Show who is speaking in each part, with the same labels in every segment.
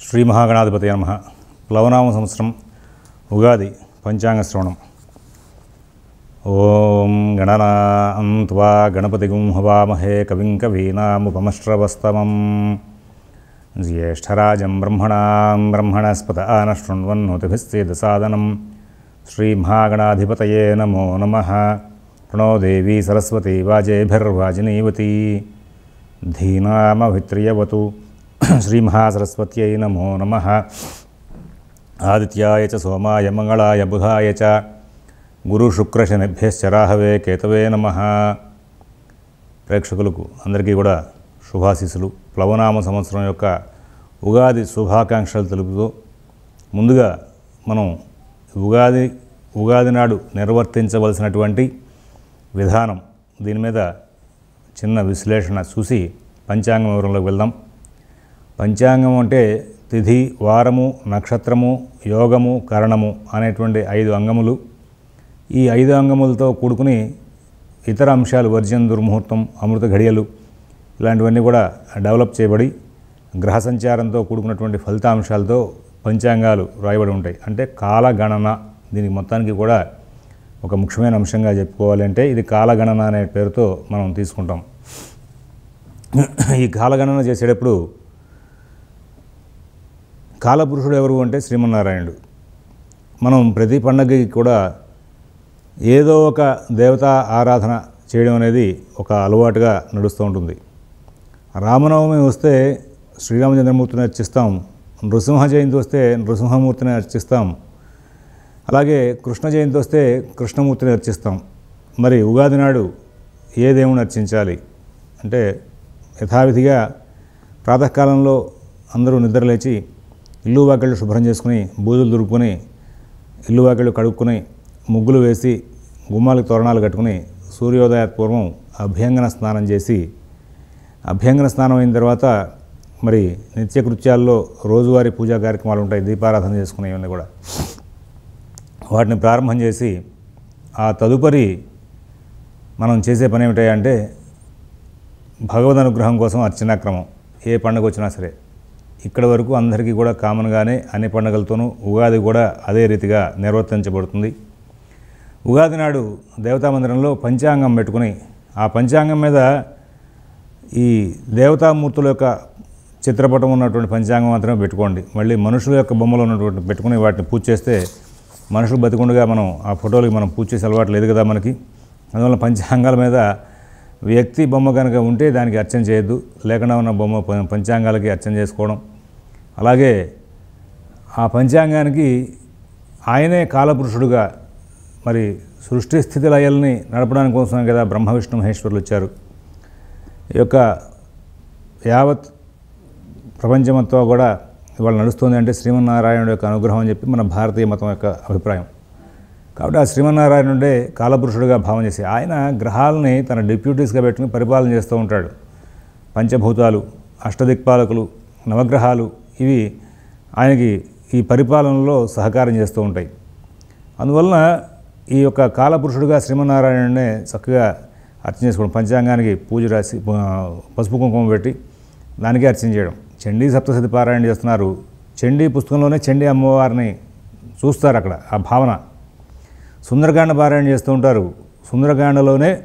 Speaker 1: శ్రీ మహాగణాధిపతి నమ ప్లవనామ సంవత్సరం ఉగాది పంచాంగ శ్రవణం ఓం గణనాం త్వా గణపతిగుం హవామహే కవిం కవీనాముపమశ్రవస్తమం జ్యేష్ఠరాజం బ్రహ్మణాం బ్రహ్మణస్పత ఆనశృణ్వన్నోతిభిశ్చేదసాదనం శ్రీమహాగణాధిపతయే నమో నమ ప్రణో దేవీ సరస్వతి వాజేభిర్వాజినీవతి ధీనామభిత్రియవతు శ్రీమహాసరస్వత్యై నమో నమ ఆదిత్యాయ చ సోమాయ మంగళాయ బుధాయ చ గురుశుక్రశనిభ్యశ్చ రాహవే కేతవే నమ ప్రేక్షకులకు అందరికీ కూడా శుభాశీస్సులు. ప్లవనామ సంవత్సరం యొక్క ఉగాది శుభాకాంక్షలు తెలుపుతూ ముందుగా మనం ఉగాది ఉగాది నాడు నిర్వర్తించవలసినటువంటి విధానం దీని మీద చిన్న విశ్లేషణ చూసి పంచాంగం వివరంలోకి వెళ్దాం. పంచాంగం అంటే తిథి వారము నక్షత్రము యోగము కరణము అనేటువంటి ఐదు అంగములు. ఈ ఐదు అంగములతో కూడుకుని ఇతర అంశాలు వర్జన్ దుర్ముహూర్తం అమృత ఘడియలు ఇలాంటివన్నీ కూడా డెవలప్ చేయబడి గ్రహ సంచారంతో కూడుకున్నటువంటి ఫలితాంశాలతో పంచాంగాలు రాయబడి ఉంటాయి. అంటే కాలగణన దీనికి మొత్తానికి కూడా ఒక ముఖ్యమైన అంశంగా చెప్పుకోవాలంటే ఇది కాలగణన అనే పేరుతో మనం తీసుకుంటాం. ఈ కాలగణన చేసేటప్పుడు కాలపురుషుడు ఎవరు అంటే శ్రీమన్నారాయణుడు. మనం ప్రతి పండగకి కూడా ఏదో ఒక దేవతా ఆరాధన చేయడం అనేది ఒక అలవాటుగా నడుస్తూ ఉంటుంది. రామనవమి వస్తే శ్రీరామచంద్రమూర్తిని అర్చిస్తాం నృసింహ జయంతి వస్తే నృసింహమూర్తిని అర్చిస్తాం అలాగే కృష్ణ జయంతి వస్తే కృష్ణమూర్తిని అర్చిస్తాం. మరి ఉగాది నాడు ఏ దేవుని అర్చించాలి? అంటే యథావిధిగా ప్రాతకాలంలో అందరూ నిద్రలేచి ఇల్లు వాకిళ్ళు శుభ్రం చేసుకుని బూజులు దురుపుకొని ఇల్లు వాకిళ్ళు కడుక్కుని ముగ్గులు వేసి గుమ్మాలకు తోరణాలు కట్టుకుని సూర్యోదయ పూర్వం అభ్యంగన స్నానం చేసి అభ్యంగన స్నానం అయిన తర్వాత మరి నిత్యకృత్యాల్లో రోజువారీ పూజా కార్యక్రమాలు ఉంటాయి దీపారాధన చేసుకునేవన్నీ కూడా. వాటిని ప్రారంభం చేసి ఆ తదుపరి మనం చేసే పని ఏమిటంటే భగవద్ అనుగ్రహం కోసం అర్చనాక్రమం ఏ పండుగ వచ్చినా సరే. ఇక్కడ వరకు అందరికీ కూడా కామన్గానే అన్ని పండుగలతోనూ ఉగాది కూడా అదే రీతిగా నిర్వర్తించబడుతుంది. ఉగాది నాడు దేవతా మందిరంలో పంచాంగం పెట్టుకుని ఆ పంచాంగం మీద ఈ దేవతామూర్తుల యొక్క చిత్రపటం ఉన్నటువంటి పంచాంగం మాత్రమే పెట్టుకోండి. మళ్ళీ మనుషుల యొక్క బొమ్మలు ఉన్నటువంటి పెట్టుకుని వాటిని పూజ చేస్తే మనుషులు బతికుండగా మనం ఆ ఫోటోలకి మనం పూజ చేసే అలవాటు లేదు కదా మనకి. అందువల్ల పంచాంగాల మీద వ్యక్తి బొమ్మ కనుక ఉంటే దానికి అర్చన చేయొద్దు. లేకుండా ఉన్న బొమ్మ పంచాంగాలకి అర్చన చేసుకోవడం. అలాగే ఆ పంచాంగానికి ఆయనే కాలపురుషుడుగా మరి సృష్టి స్థితి లయల్ని నడపడానికి కోసం కదా బ్రహ్మ విష్ణు మహేశ్వరులు వచ్చారు. ఈ యొక్క యావత్ ప్రపంచమంతా కూడా ఇవాళ నడుస్తుంది అంటే శ్రీమన్నారాయణుడు యొక్క అనుగ్రహం అని చెప్పి మన భారతీయ మతం యొక్క అభిప్రాయం. కాబట్టి ఆ శ్రీమన్నారాయణుడే కాలపురుషుడుగా భావం చేసి ఆయన గ్రహాలని తన డిప్యూటీస్గా పెట్టుకుని పరిపాలన చేస్తూ ఉంటాడు. పంచభూతాలు అష్టదిక్పాలకులు నవగ్రహాలు ఇవి ఆయనకి ఈ పరిపాలనలో సహకారం చేస్తూ ఉంటాయి. అందువలన ఈ యొక్క కాలపురుషుడుగా శ్రీమన్నారాయణుడినే చక్కగా అర్చన చేసుకోవడం పంచాంగానికి పూజ రాసి పసుపు కుంకుమ పెట్టి దానికి అర్చన చేయడం. చండీ సప్తశతి పారాయణ చేస్తున్నారు. చండీ పుస్తకంలోనే చండీ అమ్మవారిని చూస్తారు అక్కడ ఆ భావన. సుందరకాండ పారాయణ చేస్తూ ఉంటారు. సుందరకాండలోనే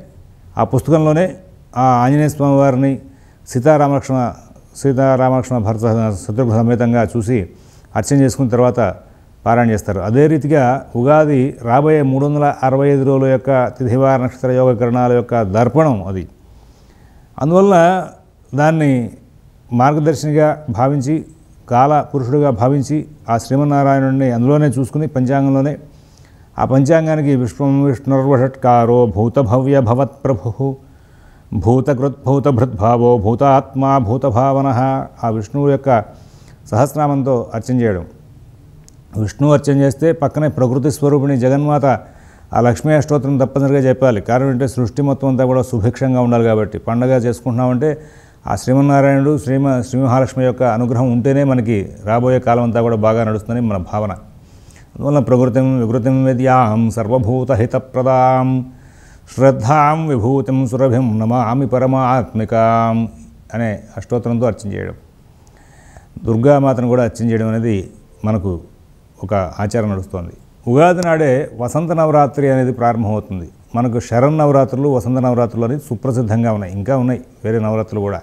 Speaker 1: ఆ పుస్తకంలోనే ఆ ఆంజనేయ స్వామి వారిని సీతారామలక్ష్మణ సీతారామకృష్ణ భర్త శత్రుఘ్న సమేతంగా చూసి అర్చన చేసుకున్న తర్వాత పారాయణ చేస్తారు. అదే రీతిగా ఉగాది రాబోయే మూడు వందల అరవై ఐదు రోజుల యొక్క తిథివార నక్షత్ర యోగకరణాల యొక్క దర్పణం అది. అందువల్ల దాన్ని మార్గదర్శినిగా భావించి కాల పురుషుడిగా భావించి ఆ శ్రీమన్నారాయణుడిని అందులోనే చూసుకుని పంచాంగంలోనే ఆ పంచాంగానికి విశ్వం విష్ణుర్వషట్కారో భూతభవ్య భవత్ ప్రభు భూతకృద్భూతభృద్భావో భూతాత్మా భూతభావన ఆ విష్ణువు యొక్క సహస్రనామంతో అర్చన చేయడం. విష్ణు అర్చన చేస్తే పక్కనే ప్రకృతి స్వరూపిణి జగన్మాత ఆ లక్ష్మీ అష్టోత్తరం తప్పనిసరిగా చెప్పాలి. కారణం ఏంటంటే సృష్టి మొత్తం అంతా కూడా సుభిక్షంగా ఉండాలి కాబట్టి. పండగ చేసుకుంటున్నామంటే ఆ శ్రీమన్నారాయణుడు శ్రీమ శ్రీ మహాలక్ష్మి యొక్క అనుగ్రహం ఉంటేనే మనకి రాబోయే కాలం అంతా కూడా బాగా నడుస్తుందని మన భావన. అందువల్ల ప్రకృతిం వికృతిం విద్యాం సర్వభూతహితప్రదాం. శ్రద్ధాం విభూతిం సురభిం నమామి పరమాత్మికాం అనే అష్టోత్తరంతో అర్చన చేయడం. దుర్గామాతను కూడా అర్చన చేయడం అనేది మనకు ఒక ఆచారం నడుస్తోంది. ఉగాది నాడే వసంత నవరాత్రి అనేది ప్రారంభమవుతుంది. మనకు శరణ్ నవరాత్రులు వసంత నవరాత్రులు అనేది సుప్రసిద్ధంగా ఉన్నాయి. ఇంకా ఉన్నాయి వేరే నవరాత్రులు కూడా.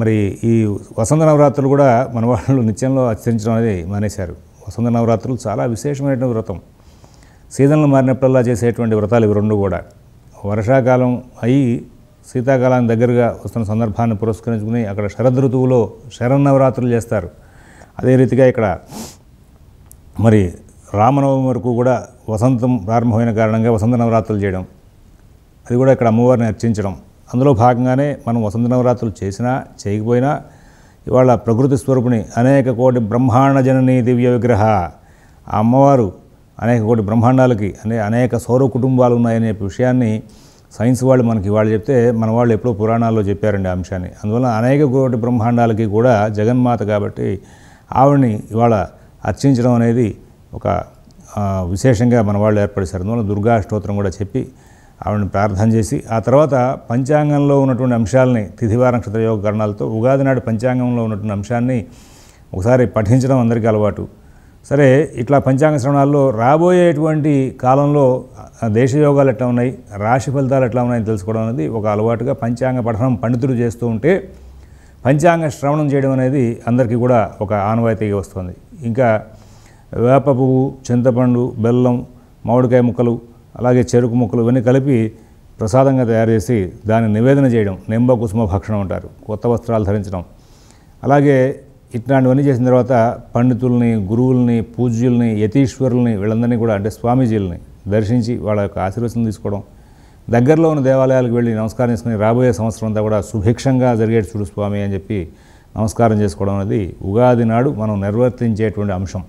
Speaker 1: మరి ఈ వసంత నవరాత్రులు కూడా మన వాళ్ళు నిత్యంలో ఆచరించడం అనేది మానేశారు. వసంత నవరాత్రులు చాలా విశేషమైనటువంటి వ్రతం. సీజన్లు మారినప్పుడల్లా చేసేటువంటి వ్రతాలు ఇవి రెండు కూడా. వర్షాకాలం అయి శీతాకాలానికి దగ్గరగా వస్తున్న సందర్భాన్ని పురస్కరించుకుని అక్కడ శరద్ ఋతువులో శరన్నవరాత్రులు చేస్తారు. అదే రీతిగా ఇక్కడ మరి రామనవమి వరకు కూడా వసంతం ప్రారంభమైన కారణంగా వసంత నవరాత్రులు చేయడం అది కూడా ఇక్కడ అమ్మవారిని అర్చించడం. అందులో భాగంగానే మనం వసంత నవరాత్రులు చేసినా చేయకపోయినా ఇవాళ ప్రకృతి స్వరూపిణి అనేక కోటి బ్రహ్మాండ జనని దివ్య విగ్రహ. ఆ అమ్మవారు అనేక కోటి బ్రహ్మాండాలకి అనే అనేక సౌర కుటుంబాలు ఉన్నాయనే విషయాన్ని సైన్స్ వాళ్ళు మనకి వాళ్ళు చెప్తే మన వాళ్ళు ఎప్పుడో పురాణాల్లో చెప్పారండి ఆ అంశాన్ని. అందువల్ల అనేక కోటి బ్రహ్మాండాలకి కూడా జగన్మాత కాబట్టి ఆవిడని ఇవాళ అర్చించడం అనేది ఒక విశేషంగా మన వాళ్ళు ఏర్పడేశారు. అందువల్ల దుర్గా స్తోత్రం కూడా చెప్పి ఆవిడని ప్రార్థన చేసి ఆ తర్వాత పంచాంగంలో ఉన్నటువంటి అంశాలని తిథివార నక్షత్ర యోగ కరణాలతో ఉగాది నాడు పంచాంగంలో ఉన్నటువంటి అంశాన్ని ఒకసారి పఠించడం అందరికీ అలవాటు. సరే ఇట్లా పంచాంగ శ్రవణాల్లో రాబోయేటువంటి కాలంలో దేశయోగాలు దేశ యోగాలు ఎట్లా ఉన్నాయి రాశి ఫలితాలు ఎట్లా ఉన్నాయని తెలుసుకోవడం అనేది ఒక అలవాటుగా పంచాంగ పఠనం పండితులు చేస్తూ ఉంటే పంచాంగ శ్రవణం చేయడం అనేది అందరికీ కూడా ఒక ఆనవాయితీగా వస్తుంది. ఇంకా వేప పువ్వు చింతపండు బెల్లం మామిడికాయ ముక్కలు అలాగే చెరుకు ముక్కలు ఇవన్నీ కలిపి ప్రసాదంగా తయారు చేసి దాన్ని నివేదన చేయడం నింబ కుసుమ భక్షణం అంటారు కొత్త వస్త్రాలు ధరించడం. అలాగే ఇట్లాంటివన్నీ చేసిన తర్వాత పండితుల్ని గురువుల్ని పూజ్యుల్ని యతీశ్వరుల్ని వీళ్ళందరినీ కూడా అంటే స్వామీజీలని దర్శించి వాళ్ళ యొక్క ఆశీర్వచనం తీసుకోవడం. దగ్గరలో ఉన్న దేవాలయాలకు వెళ్ళి నమస్కారం చేసుకుని రాబోయే సంవత్సరం అంతా కూడా సుభిక్షంగా జరిగేటి చూడు స్వామి అని చెప్పి నమస్కారం చేసుకోవడం అనేది ఉగాది నాడు మనం నిర్వర్తించేటువంటి అంశం.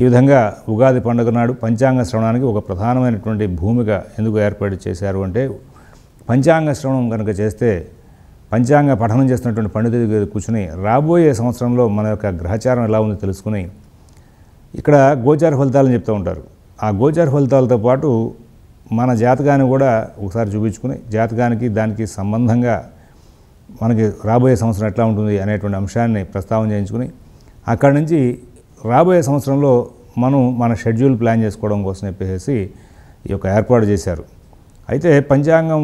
Speaker 1: ఈ విధంగా ఉగాది పండుగ నాడు పంచాంగ శ్రవణానికి ఒక ప్రధానమైనటువంటి భూమిక ఎందుకు ఏర్పాటు చేశారు అంటే పంచాంగ శ్రవణం కనుక చేస్తే పంచాంగ పఠనం చేస్తున్నటువంటి పండితుడి గారు కూర్చుని రాబోయే సంవత్సరంలో మన యొక్క గ్రహచారం ఎలా ఉందో తెలుసుకుని ఇక్కడ గోచార ఫలితాలని చెప్తూ ఉంటారు. ఆ గోచార ఫలితాలతో పాటు మన జాతకాన్ని కూడా ఒకసారి చూపించుకుని జాతకానికి దానికి సంబంధంగా మనకి రాబోయే సంవత్సరం ఎట్లా ఉంటుంది అనేటువంటి అంశాన్ని ప్రస్తావన చేయించుకుని అక్కడి నుంచి రాబోయే సంవత్సరంలో మనం మన షెడ్యూల్ ప్లాన్ చేసుకోవడం కోసం చెప్పేసి ఈ యొక్క ఏర్పాటు చేశారు. అయితే పంచాంగం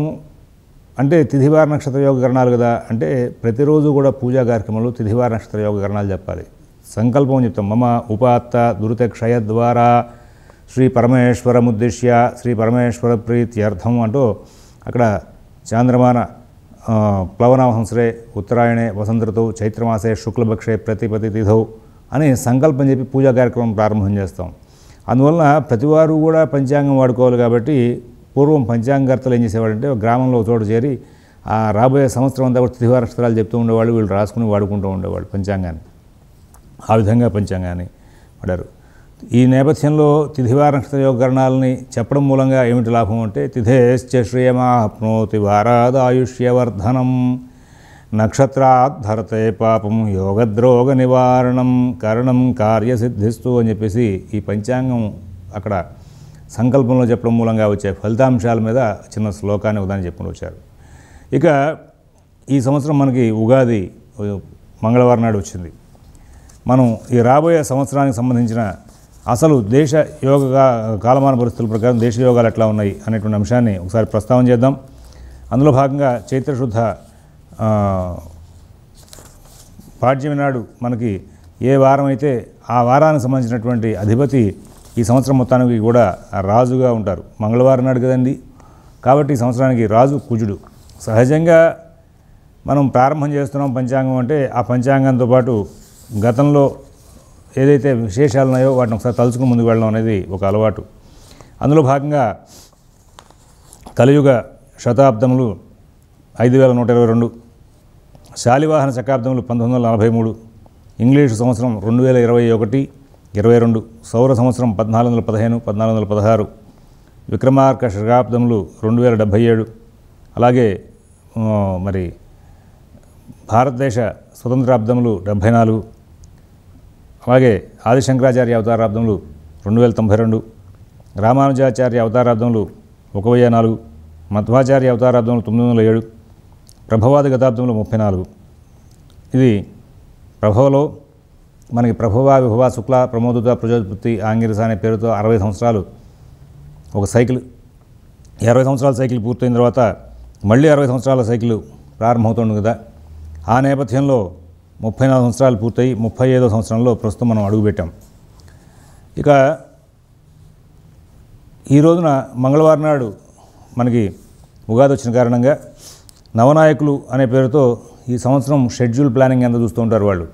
Speaker 1: అంటే తిథివార నక్షత్ర యోగ గణాలు కదా అంటే ప్రతిరోజు కూడా పూజా కార్యక్రమాలు తిథివార నక్షత్ర యోగ గణాలు చెప్పాలి. సంకల్పం చెప్తాం. మమ ఉపాత్త దురిత క్షయ ద్వారా శ్రీ పరమేశ్వరముద్దిశ్య శ్రీ పరమేశ్వర ప్రీత్యర్థం అంటూ అక్కడ చాంద్రమాన ఆ, ప్లవనామహంసరే ఉత్తరాయణే వసంతృతౌ చైత్రమాసే శుక్లపక్షే ప్రతిపతి తిథౌ అని సంకల్పం చెప్పి పూజా కార్యక్రమం ప్రారంభం చేస్తాం. అందువలన ప్రతివారు కూడా పంచాంగం వాడుకోవాలి కాబట్టి పూర్వం పంచాంగకర్తలు ఏం చేసేవాడంటే గ్రామంలో ఒక చోట చేరి ఆ రాబోయే సంవత్సరం అంతా కూడా తిథివార చెప్తూ ఉండేవాళ్ళు వీళ్ళు రాసుకుని వాడుకుంటూ ఉండేవాళ్ళు పంచాంగాన్ని. ఆ విధంగా పంచాంగాన్ని వాడారు. ఈ నేపథ్యంలో తిథివార నక్షత్ర యోగకరణాలని చెప్పడం మూలంగా ఏమిటి లాభం అంటే తిథేశ్చ శ్రియమాప్నోతి వారాదాయుష్యవర్ధనం నక్షత్రాద్ధరతే పాపం యోగద్రోగ నివారణం కరణం కార్యసిద్ధిస్తూ అని చెప్పేసి ఈ పంచాంగం అక్కడ సంకల్పంలో చెప్పడం మూలంగా వచ్చే ఫలితాంశాల మీద చిన్న శ్లోకాన్ని ఉదాహరణ చెప్పుకుంటూ వచ్చారు. ఇక ఈ సంవత్సరం మనకి ఉగాది మంగళవారం నాడు వచ్చింది. మనం ఈ రాబోయే సంవత్సరానికి సంబంధించిన అసలు దేశ యోగ కాలమాన పరిస్థితుల ప్రకారం దేశ యోగాలు ఎట్లా ఉన్నాయి అనేటువంటి అంశాన్ని ఒకసారి ప్రస్తావన చేద్దాం. అందులో భాగంగా చైత్రశుద్ధ పాడ్యమి నాడు మనకి ఏ వారం అయితే ఆ వారానికి సంబంధించినటువంటి అధిపతి ఈ సంవత్సరం మొత్తానికి కూడా రాజుగా ఉంటారు. మంగళవారం నాడు కదండి. కాబట్టి ఈ సంవత్సరానికి రాజు కుజుడు. సహజంగా మనం ప్రారంభం చేస్తున్నాం పంచాంగం అంటే ఆ పంచాంగంతో పాటు గతంలో ఏదైతే విశేషాలు ఉన్నాయో వాటిని ఒకసారి తలుచుకుని ముందుకు వెళ్ళడం అనేది ఒక అలవాటు. అందులో భాగంగా కలియుగ శతాబ్దములు ఐదు వేల నూట ఇరవై రెండు శాలివాహన శకాబ్దములు పంతొమ్మిది వందల నలభై మూడు ఇంగ్లీషు సంవత్సరం రెండు వేల ఇరవై ఒకటి ఇరవై రెండు సౌర సంవత్సరం పద్నాలుగు వందల పదిహేను పద్నాలుగు వందల పదహారు విక్రమార్క శతాబ్దములు రెండు వేల డెబ్భై ఏడు అలాగే మరి భారతదేశ స్వతంత్రాబ్దములు డెబ్భై నాలుగు అలాగే ఆదిశంకరాచార్య అవతారాబ్దములు రెండు వేల తొంభై రెండు రామానుజాచార్య అవతారాబ్దములు ఒక వెయ్యి నాలుగు మధ్వాచార్య అవతారాబ్దములు తొమ్మిది వందల ఏడు ప్రభవాది గతాబ్దములు ముప్పై నాలుగు. ఇది ప్రభవలో మనకి ప్రభువ విభవ శుక్ల ప్రమోదుత ప్రజోత్పత్తి ఆంగిరస అనే పేరుతో అరవై సంవత్సరాలు ఒక సైకిల్. ఇరవై సంవత్సరాల సైకిల్ పూర్తయిన తర్వాత మళ్ళీ అరవై సంవత్సరాల సైకిల్ ప్రారంభమవుతుంది కదా. ఆ నేపథ్యంలో ముప్పై నాలుగు సంవత్సరాలు పూర్తయి ముప్పై ఐదో సంవత్సరంలో ప్రస్తుతం మనం అడుగుపెట్టాం ఇక ఈ రోజున మంగళవారం నాడు మనకి ఉగాది వచ్చిన కారణంగా నవనాయకులు అనే పేరుతో ఈ సంవత్సరం షెడ్యూల్ ప్లానింగ్ ఎంత చూస్తూ ఉంటారు వాళ్ళు?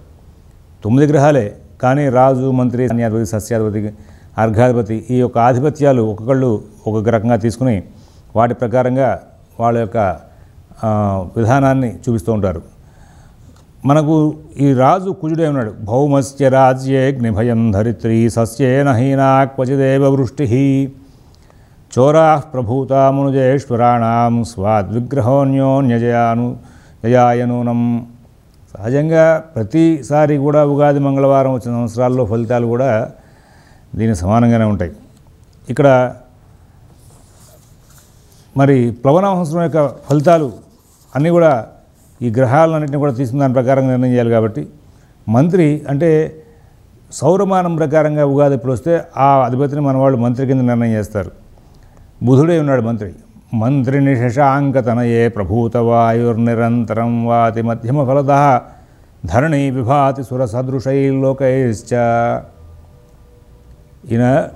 Speaker 1: తొమ్మిది గ్రహాలే కానీ రాజు మంత్రి సన్యాధిపతి సస్యాధిపతి అర్ఘాధిపతి ఈ యొక్క ఆధిపత్యాలు ఒక్కొక్కళ్ళు ఒక్కొక్క రకంగా తీసుకుని వాటి ప్రకారంగా వాళ్ళ యొక్క విధానాన్ని చూపిస్తూ ఉంటారు. మనకు ఈ రాజు కుజుడే ఉన్నాడు. భౌమస్య రాజ్యే అగ్నిభయం ధరిత్రి సస్యేన హీనా క్వచిదేవ వృష్టి. చోరా ప్రభూతామునుజేశ్వరాణం స్వాద్విగ్రహోన్యోన్యజయాను జయాయనూనం సహజంగా ప్రతిసారి కూడా ఉగాది మంగళవారం వచ్చిన సంవత్సరాల్లో ఫలితాలు కూడా దీనికి సమానంగానే ఉంటాయి. ఇక్కడ మరి ప్లవన సంవత్సరం యొక్క ఫలితాలు అన్నీ కూడా ఈ గ్రహాలన్నింటినీ కూడా తీసుకున్న దాని ప్రకారంగా నిర్ణయం చేయాలి కాబట్టి మంత్రి అంటే సౌరమానం ప్రకారంగా ఉగాది ఇప్పుడు వస్తే ఆ అధిపతిని మన వాళ్ళు మంత్రి కింద నిర్ణయం చేస్తారు. బుధుడే ఉన్నాడు మంత్రి. మంత్రిని శశాంకతనయే ప్రభూతవాయుర్నిరంతరం వాతి మధ్యమ ఫలద ధరణి విభాతి సురసదృశైలోకైశ్చ ఈయన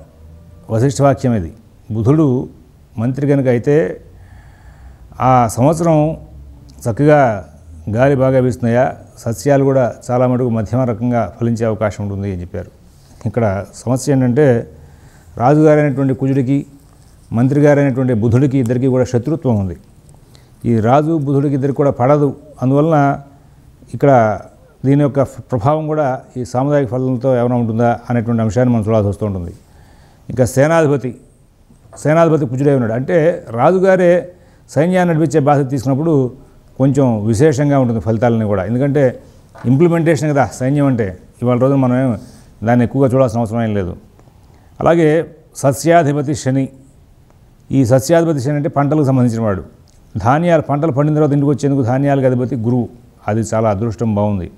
Speaker 1: వశిష్ఠవాక్యం ఇది. బుధుడు మంత్రి కనుక అయితే ఆ సంవత్సరం చక్కగా గాలి బాగా వీస్తున్నాయా? సస్యాలు కూడా చాలా మటుకు మధ్యమ రకంగా ఫలించే అవకాశం ఉంటుంది అని చెప్పారు. ఇక్కడ సమస్య ఏంటంటే రాజుగారైనటువంటి కుజుడికి మంత్రి గారైనటువంటి బుధుడికి ఇద్దరికి కూడా శత్రుత్వం ఉంది. ఈ రాజు బుధుడికి ఇద్దరికి కూడా పడదు. అందువలన ఇక్కడ దీని యొక్క ప్రభావం కూడా ఈ సాముదాయిక ఫలంతో ఏమైనా ఉంటుందా అనేటువంటి అంశాన్ని మనం చూడాల్సి వస్తూ ఉంటుంది. ఇంకా సేనాధిపతి సేనాధిపతి కుజుడై ఉన్నాడు. అంటే రాజుగారే సైన్యాన్ని నడిపించే బాధ్యత తీసుకున్నప్పుడు కొంచెం విశేషంగా ఉంటుంది ఫలితాలని కూడా. ఎందుకంటే ఇంప్లిమెంటేషన్ కదా సైన్యం అంటే. ఇవాళ రోజున మనం దాన్ని ఎక్కువగా చూడాల్సిన అవసరం ఏం లేదు. అలాగే సస్యాధిపతి శని ఈ సస్యాధిపతి శని అంటే పంటలకు సంబంధించిన వాడు. ధాన్యాలు పంటలు పండిన తర్వాత ఇంటికి వచ్చేందుకు ధాన్యాలకు అధిపతి గురువు. అది చాలా అదృష్టం బాగుంది.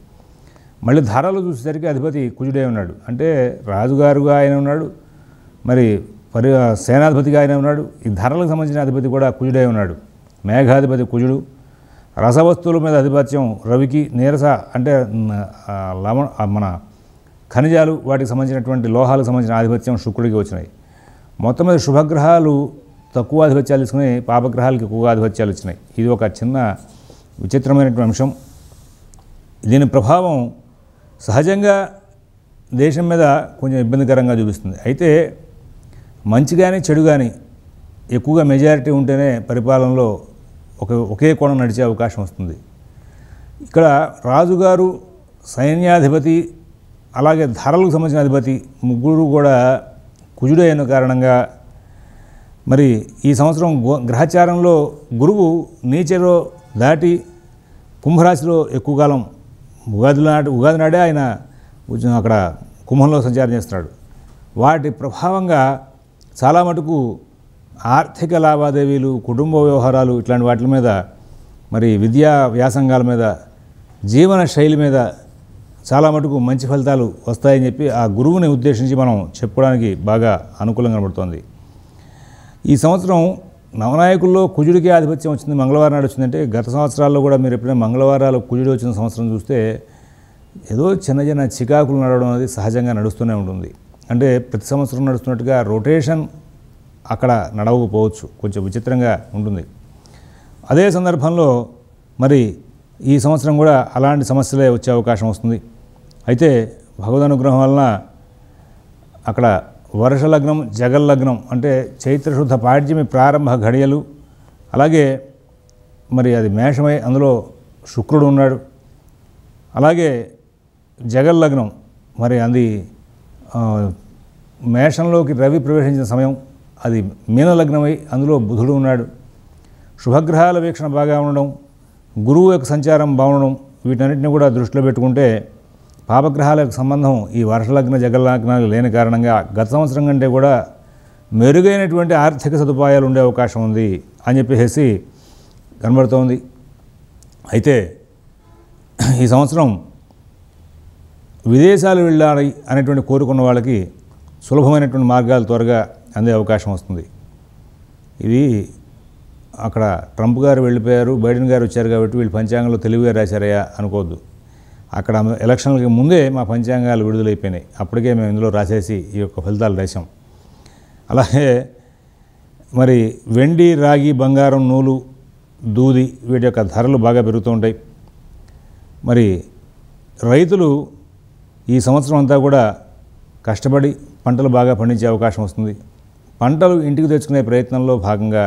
Speaker 1: మళ్ళీ ధరలు చూసేసరికి అధిపతి కుజుడే ఉన్నాడు. అంటే రాజుగారుగా ఆయన ఉన్నాడు. మరి పరి సేనాధిపతిగా ఆయన ఉన్నాడు. ఈ ధరలకు సంబంధించిన అధిపతి కూడా కుజుడే ఉన్నాడు. మేఘాధిపతి కుజుడు. రసవస్తువుల మీద ఆధిపత్యం రవికి. నీరస అంటే లవణ మన ఖనిజాలు వాటికి సంబంధించినటువంటి లోహాలకు సంబంధించిన ఆధిపత్యం శుక్రుడికి వచ్చినాయి. మొత్తం మీద శుభగ్రహాలు తక్కువ ఆధిపత్యాలు తీసుకుని పాపగ్రహాలకి ఎక్కువగా ఆధిపత్యాలు వచ్చినాయి. ఇది ఒక చిన్న విచిత్రమైనటువంటి అంశం. దీని ప్రభావం సహజంగా దేశం మీద కొంచెం ఇబ్బందికరంగా చూపిస్తుంది. అయితే మంచి కానీ చెడు కానీ ఎక్కువగా మెజారిటీ ఉంటేనే పరిపాలనలో ఒక ఒకే కోణం నడిచే అవకాశం వస్తుంది. ఇక్కడ రాజుగారు సైన్యాధిపతి అలాగే ధరలకు సంబంధించిన అధిపతి ముగ్గురు కూడా కుజుడైన కారణంగా మరి ఈ సంవత్సరం గ్రహచారంలో గురువు నేచర్లో దాటి కుంభరాశిలో ఎక్కువ కాలం ఉగాది నాటి ఉగాది నాడే ఆయన అక్కడ కుంభంలో సంచారం చేస్తున్నాడు. వాటి ప్రభావంగా చాలా మటుకు ఆర్థిక లావాదేవీలు కుటుంబ వ్యవహారాలు ఇట్లాంటి వాటి మీద మరి విద్యా వ్యాసంగాల మీద జీవన శైలి మీద చాలా మటుకు మంచి ఫలితాలు వస్తాయని చెప్పి ఆ గురువుని ఉద్దేశించి మనం చెప్పుకోవడానికి బాగా అనుకూలంగా కనబడుతోంది. ఈ సంవత్సరం నవనాయకుల్లో కుజుడికి ఆధిపత్యం వచ్చింది మంగళవారం నాడు వచ్చిందంటే గత సంవత్సరాల్లో కూడా మీరు ఎప్పుడైనా మంగళవారాలు కుజుడు వచ్చిన సంవత్సరం చూస్తే ఏదో చిన్న చిన్న చికాకులు నడవడం అనేది సహజంగా నడుస్తూనే ఉంటుంది. అంటే ప్రతి సంవత్సరం నడుస్తున్నట్టుగా రొటేషన్ అక్కడ నడవకపోవచ్చు కొంచెం విచిత్రంగా ఉంటుంది. అదే సందర్భంలో మరి ఈ సంవత్సరం కూడా అలాంటి సమస్యలే వచ్చే అవకాశం వస్తుంది. అయితే భగవద్ అనుగ్రహం వలన అక్కడ వర్ష లగ్నం జగల్ లగ్నం అంటే చైత్రశుద్ధ పాడ్యమి ప్రారంభ ఘడియలు. అలాగే మరి అది మేషమై అందులో శుక్రుడు ఉన్నాడు. అలాగే జగల్ లగ్నం మరి అది మేషంలోకి రవి ప్రవేశించిన సమయం. అది మీనలగ్నమై అందులో బుధుడు ఉన్నాడు. శుభగ్రహాల వీక్షణ బాగా ఉండడం గురువు యొక్క సంచారం బాగుండడం వీటన్నిటిని కూడా దృష్టిలో పెట్టుకుంటే పాపగ్రహాలకు సంబంధం ఈ వర్షలగ్న జగల్లగ్నాలు లేని కారణంగా గత సంవత్సరం కంటే కూడా మెరుగైనటువంటి ఆర్థిక సదుపాయాలు ఉండే అవకాశం ఉంది అని చెప్పేసి కనబడుతోంది. అయితే ఈ సంవత్సరం విదేశాలు వెళ్ళాలి అనేటువంటి కోరుకున్న వాళ్ళకి సులభమైనటువంటి మార్గాలు త్వరగా అందే అవకాశం వస్తుంది. ఇది అక్కడ ట్రంప్ గారు వెళ్ళిపోయారు బైడెన్ గారు వచ్చారు కాబట్టి వీళ్ళు పంచాంగంలో తెలివిగా రాశారయ్యా అనుకోవద్దు. అక్కడ ఎలక్షన్లకి ముందే మా పంచాంగాలు విడుదలైపోయినాయి. అప్పటికే మేము ఇందులో రాసేసి ఈ యొక్క ఫలితాలు రాసాం అలాగే మరి వెండి రాగి బంగారం నూలు దూది వీటి యొక్క ధరలు బాగా పెరుగుతూ ఉంటాయి. మరి రైతులు ఈ సంవత్సరం అంతా కూడా కష్టపడి పంటలు బాగా పండించే అవకాశం వస్తుంది. పంటలు ఇంటికి తెచ్చుకునే ప్రయత్నంలో భాగంగా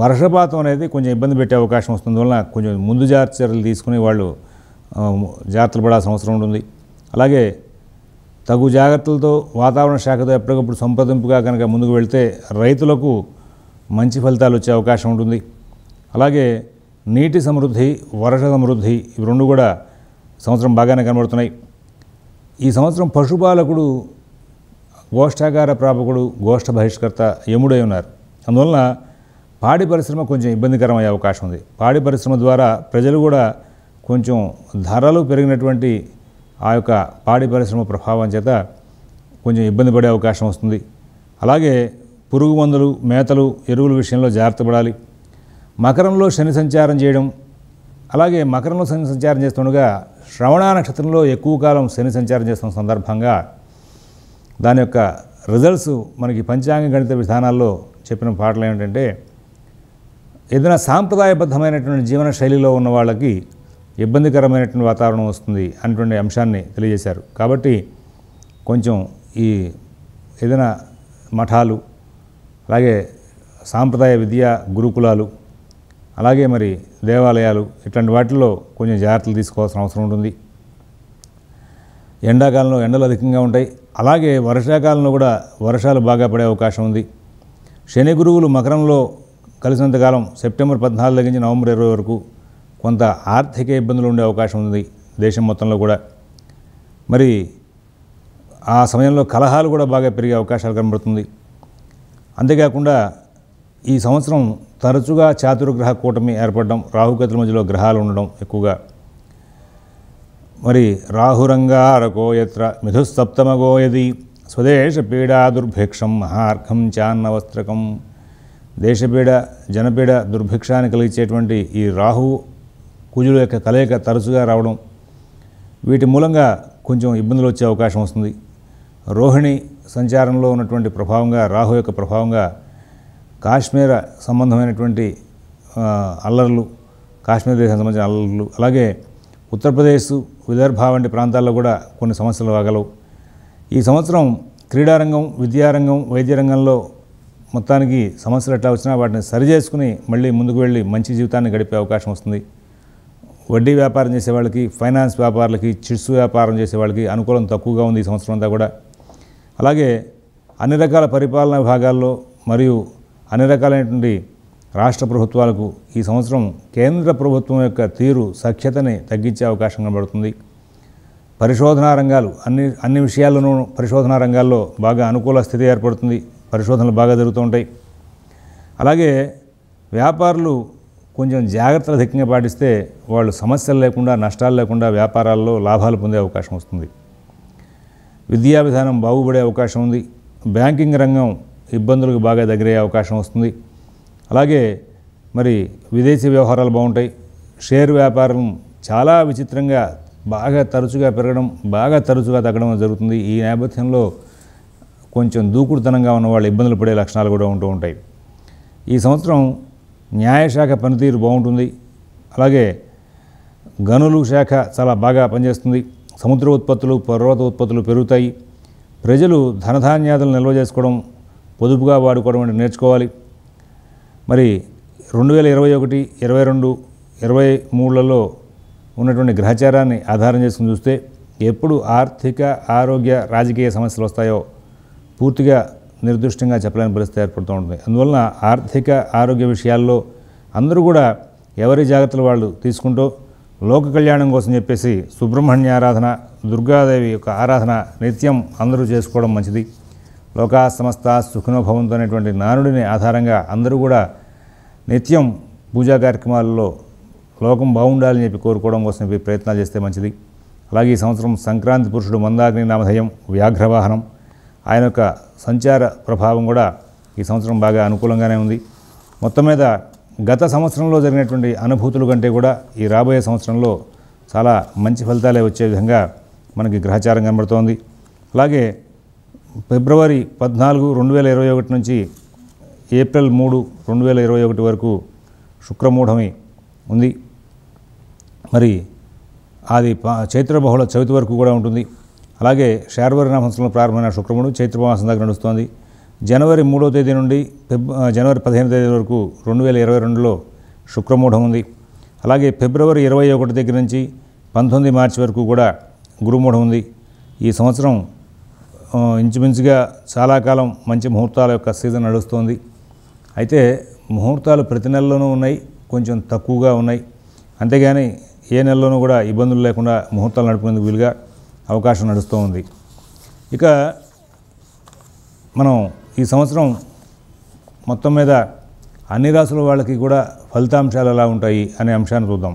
Speaker 1: వర్షపాతం అనేది కొంచెం ఇబ్బంది పెట్టే అవకాశం వస్తుంది. వలన కొంచెం ముందు జాగ్రత్త చర్యలు తీసుకుని వాళ్ళు జాగ్రత్తలు పడాల్సిన అవసరం ఉంటుంది. అలాగే తగు జాగ్రత్తలతో వాతావరణ శాఖతో ఎప్పటికప్పుడు సంప్రదింపుగా కనుక ముందుకు వెళ్తే రైతులకు మంచి ఫలితాలు వచ్చే అవకాశం ఉంటుంది. అలాగే నీటి సమృద్ధి వర్ష సమృద్ధి ఇవి రెండు కూడా సంవత్సరం బాగానే కనబడుతున్నాయి. ఈ సంవత్సరం పశుపాలకుడు గోష్ఠాగార ప్రాపకుడు గోష్ఠ బహిష్కర్త యముడై ఉన్నారు. అందువలన పాడి పరిశ్రమ కొంచెం ఇబ్బందికరం అయ్యే అవకాశం ఉంది. పాడి పరిశ్రమ ద్వారా ప్రజలు కూడా కొంచెం ధరలు పెరిగినటువంటి ఆ యొక్క పాడి పరిశ్రమ ప్రభావం చేత కొంచెం ఇబ్బంది పడే అవకాశం వస్తుంది. అలాగే పురుగు మందులు మేతలు ఎరువుల విషయంలో జాగ్రత్త పడాలి. మకరంలో శని సంచారం చేయడం అలాగే మకరంలో శని సంచారం చేస్తుండగా శ్రవణ నక్షత్రంలో ఎక్కువ కాలం శని సంచారం చేస్తున్న సందర్భంగా దాని యొక్క రిజల్ట్స్ మనకి పంచాంగ గణిత విధానాల్లో చెప్పిన పాటలు ఏమిటంటే ఏదైనా సాంప్రదాయబద్ధమైనటువంటి జీవన శైలిలో ఉన్న వాళ్ళకి ఇబ్బందికరమైనటువంటి వాతావరణం వస్తుంది అనేటువంటి అంశాన్ని తెలియజేశారు. కాబట్టి కొంచెం ఈ ఏదైనా మఠాలు అలాగే సాంప్రదాయ విద్యా గురుకులాలు అలాగే మరి దేవాలయాలు ఇట్లాంటి వాటిల్లో కొంచెం జాగ్రత్తలు తీసుకోవాల్సిన అవసరం ఉంటుంది. ఎండాకాలంలో ఎండలు అధికంగా ఉంటాయి. అలాగే వర్షాకాలంలో కూడా వర్షాలు బాగా పడే అవకాశం ఉంది. శని గురువులు మకరంలో కలిసినంతకాలం సెప్టెంబర్ పద్నాలుగు దగ్గర నుంచి నవంబర్ ఇరవై వరకు కొంత ఆర్థిక ఇబ్బందులు ఉండే అవకాశం ఉంది దేశం మొత్తంలో కూడా. మరి ఆ సమయంలో కలహాలు కూడా బాగా పెరిగే అవకాశాలు కనబడుతుంది. అంతేకాకుండా ఈ సంవత్సరం తరచుగా చాతుర్గ్రహ కూటమి ఏర్పడడం రాహుగతుల మధ్యలో గ్రహాలు ఉండడం ఎక్కువగా. మరి రాహురంగా యత్ర మిథుసప్తమగో స్వదేశ పీడా దుర్భిక్షం మహార్ఘం చాన్నవస్త్రకం. దేశపీడ జనపీడ దుర్భిక్షాన్ని కలిగించేటువంటి ఈ రాహు కుజుల యొక్క కలయిక తరచుగా రావడం వీటి మూలంగా కొంచెం ఇబ్బందులు వచ్చే అవకాశం వస్తుంది. రోహిణి సంచారంలో ఉన్నటువంటి ప్రభావంగా రాహు యొక్క ప్రభావంగా కాశ్మీర సంబంధమైనటువంటి అల్లర్లు కాశ్మీర్ దేశం సంబంధించిన అల్లర్లు అలాగే ఉత్తరప్రదేశ్ విదర్భ వంటి ప్రాంతాల్లో కూడా కొన్ని సమస్యలు రాగలవు. ఈ సంవత్సరం క్రీడారంగం విద్యారంగం వైద్య రంగంలో మొత్తానికి సమస్యలు ఎట్లా వచ్చినా వాటిని సరిచేసుకుని మళ్ళీ ముందుకు వెళ్ళి మంచి జీవితాన్ని గడిపే అవకాశం వస్తుంది. వడ్డీ వ్యాపారం చేసే వాళ్ళకి ఫైనాన్స్ వ్యాపారులకి చిట్స్ వ్యాపారం చేసే వాళ్ళకి అనుకూలం తక్కువగా ఉంది ఈ సంవత్సరం అంతా కూడా. అలాగే అన్ని రకాల పరిపాలనా విభాగాల్లో మరియు అన్ని రకాలైనటువంటి రాష్ట్ర ప్రభుత్వాలకు ఈ సంవత్సరం కేంద్ర ప్రభుత్వం యొక్క తీరు సఖ్యతని తగ్గించే అవకాశం కనబడుతుంది. పరిశోధనా రంగాలు అన్ని అన్ని విషయాల్లోనూ పరిశోధనా రంగాల్లో బాగా అనుకూల స్థితి ఏర్పడుతుంది. పరిశోధనలు బాగా జరుగుతూ ఉంటాయి. అలాగే వ్యాపారులు కొంచెం జాగ్రత్తలు అధికంగా పాటిస్తే వాళ్ళు సమస్యలు లేకుండా నష్టాలు లేకుండా వ్యాపారాల్లో లాభాలు పొందే అవకాశం వస్తుంది. విద్యా విధానం బాగుపడే అవకాశం ఉంది. బ్యాంకింగ్ రంగం ఇబ్బందులకు బాగా దగ్గరయ్యే అవకాశం వస్తుంది. అలాగే మరి విదేశీ వ్యవహారాలు బాగుంటాయి. షేర్ వ్యాపారం చాలా విచిత్రంగా బాగా తరచుగా పెరగడం బాగా తరచుగా తగ్గడం జరుగుతుంది. ఈ నేపథ్యంలో కొంచెం దూకుడుతనంగా ఉన్న వాళ్ళు ఇబ్బందులు పడే లక్షణాలు కూడా ఉంటూ ఉంటాయి. ఈ సంవత్సరం న్యాయశాఖ పనితీరు బాగుంటుంది. అలాగే గనులు శాఖ చాలా బాగా పనిచేస్తుంది. సముద్ర ఉత్పత్తులు పర్వత ఉత్పత్తులు పెరుగుతాయి. ప్రజలు ధనధాన్యాదులు నిల్వ చేసుకోవడం పొదుపుగా వాడుకోవడం అంటే నేర్చుకోవాలి. మరి రెండు వేల ఇరవై ఒకటి ఇరవై రెండు ఇరవై మూడులలో ఉన్నటువంటి గ్రహచారాన్ని ఆధారం చేసుకుని చూస్తే ఎప్పుడు ఆర్థిక ఆరోగ్య రాజకీయ సమస్యలు వస్తాయో పూర్తిగా నిర్దిష్టంగా చెప్పలేని పరిస్థితి ఏర్పడుతూ ఉంటుంది. అందువలన ఆర్థిక ఆరోగ్య విషయాల్లో అందరూ కూడా ఎవరి జాగ్రత్తలు వాళ్ళు తీసుకుంటూ లోక కళ్యాణం కోసం చెప్పేసి సుబ్రహ్మణ్య ఆరాధన దుర్గాదేవి యొక్క ఆరాధన నిత్యం అందరూ చేసుకోవడం మంచిది. లోకా సమస్త సుఖినో అనేటువంటి నానుడిని ఆధారంగా అందరూ కూడా నిత్యం పూజా కార్యక్రమాల్లో లోకం బాగుండాలని చెప్పి కోరుకోవడం కోసం చెప్పి ప్రయత్నాలు చేస్తే మంచిది. అలాగే ఈ సంవత్సరం సంక్రాంతి పురుషుడు మందాగ్ని నామధేయం వ్యాఘ్రవాహనం. ఆయన యొక్క సంచార ప్రభావం కూడా ఈ సంవత్సరం బాగా అనుకూలంగానే ఉంది. మొత్తం మీద గత సంవత్సరంలో జరిగినటువంటి అనుభూతుల కంటే కూడా ఈ రాబోయే సంవత్సరంలో చాలా మంచి ఫలితాలే వచ్చే విధంగా మనకి గ్రహచారం కనబడుతోంది. అలాగే ఫిబ్రవరి పద్నాలుగు రెండు వేల ఇరవై ఒకటి నుంచి ఏప్రిల్ మూడు రెండు వేల ఇరవై ఒకటి వరకు శుక్రమూఢమి ఉంది. మరి అది ప- చైత్ర బహుళ చవితి వరకు కూడా ఉంటుంది. అలాగే శార్వరి నామంసంలో ప్రారంభమైన శుక్రముడు చైత్రమాసం దాకా నడుస్తోంది. జనవరి మూడో తేదీ నుండి ఫిబ్ జనవరి పదిహేను తేదీ వరకు రెండు వేల ఇరవై రెండులో శుక్రమూఢం ఉంది. అలాగే ఫిబ్రవరి ఇరవై ఒకటి దగ్గర నుంచి పంతొమ్మిది మార్చి వరకు కూడా గురుమూఢం ఉంది. ఈ సంవత్సరం ఇంచుమించుగా చాలా కాలం మంచి ముహూర్తాల యొక్క సీజన్ నడుస్తోంది. అయితే ముహూర్తాలు ప్రతి నెలలోనూ ఉన్నాయి కొంచెం తక్కువగా ఉన్నాయి. అంతేగాని ఏ నెలలోనూ కూడా ఇబ్బందులు లేకుండా ముహూర్తాలు నడుపుకునేందుకు వీలుగా అవకాశం నడుస్తూ ఉంది ఇక మనం ఈ సంవత్సరం మొత్తం మీద అన్ని రాసుల వాళ్ళకి కూడా ఫలితాంశాలు ఎలా ఉంటాయి అనే అంశాన్ని చూద్దాం.